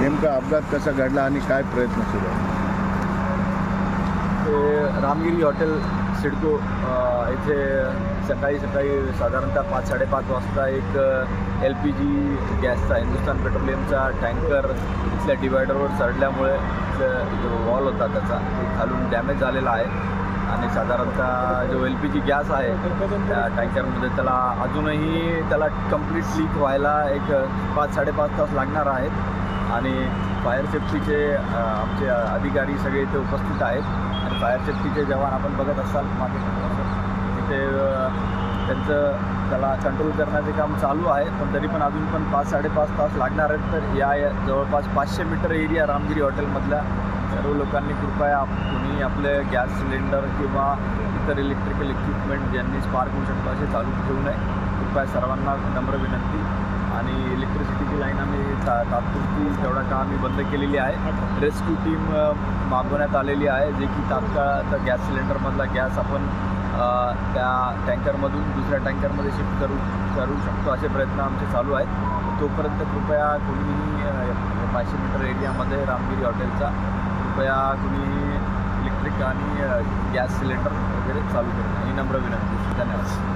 नेमका अपघात कसा घडला आणि काय प्रयत्न सुरू आहे ते रामगिरी हॉटेल सिडको इथे सकाळी सकाळी साधारणतः पाच साडेपाच वाजता एक एल पी जी गॅसचा हिंदुस्तान पेट्रोलियमचा टँकर इथल्या डिवायडरवर चढल्यामुळे जो वॉल होता त्याचा खालून डॅमेज झालेला आहे. आणि साधारणतः जो एल पी जी गॅस आहे त्या टँकरमध्ये त्याला अजूनही त्याला कंप्लीट लीक व्हायला एक पाच साडेपाच तास लागणार आहेत. आणि फायर सेफ्टीचे आमचे अधिकारी सगळे इथे उपस्थित आहेत. आणि फायर सेफ्टीचे जवान आपण बघत असाल मागे तिथे त्यांचं त्याला कंट्रोल करण्याचे काम चालू आहे. पण तरी पण अजून पण पाच साडेपाच तास लागणार आहेत. तर या जवळपास पाचशे मीटर एरिया रामगिरी हॉटेलमधल्या सर्व लोकांनी कृपया आप- कुणी आपले गॅस सिलेंडर किंवा इतर इलेक्ट्रिकल इक्विपमेंट ज्यांनी स्पार्क होऊ शकतो असे चालू ठेवू नये. कृपया सर्वांना नम्र विनंती. आणि इलेक्ट्रिसिटीची लाईन आम्ही ता तात्पुरती तेवढा का आम्ही बंद केलेली आहे. रेस्क्यू टीम मागवण्यात आलेली आहे जे की तात्काळ त्या गॅस सिलेंडरमधला गॅस आपण त्या टँकरमधून दुसऱ्या टँकरमध्ये शिफ्ट करू करू शकतो असे प्रयत्न आमचे चालू आहेत. तोपर्यंत कृपया कोणीही पाचशे मीटर एरियामध्ये रामगिरी हॉटेलचा कृपया तुम्ही इलेक्ट्रिक आणि गॅस सिलेंडर वगैरे चालू करू. ही नम्र विनंती. धन्यवाद.